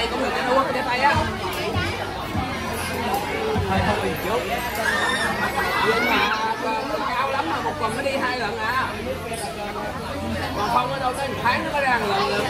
tay cũng được nó quất cái tay á. Thôi không bình trước nhưng mà cao lắm mà một tuần nó đi hai lần à. Còn không ở đâu tới một tháng nó mới ra lần lượt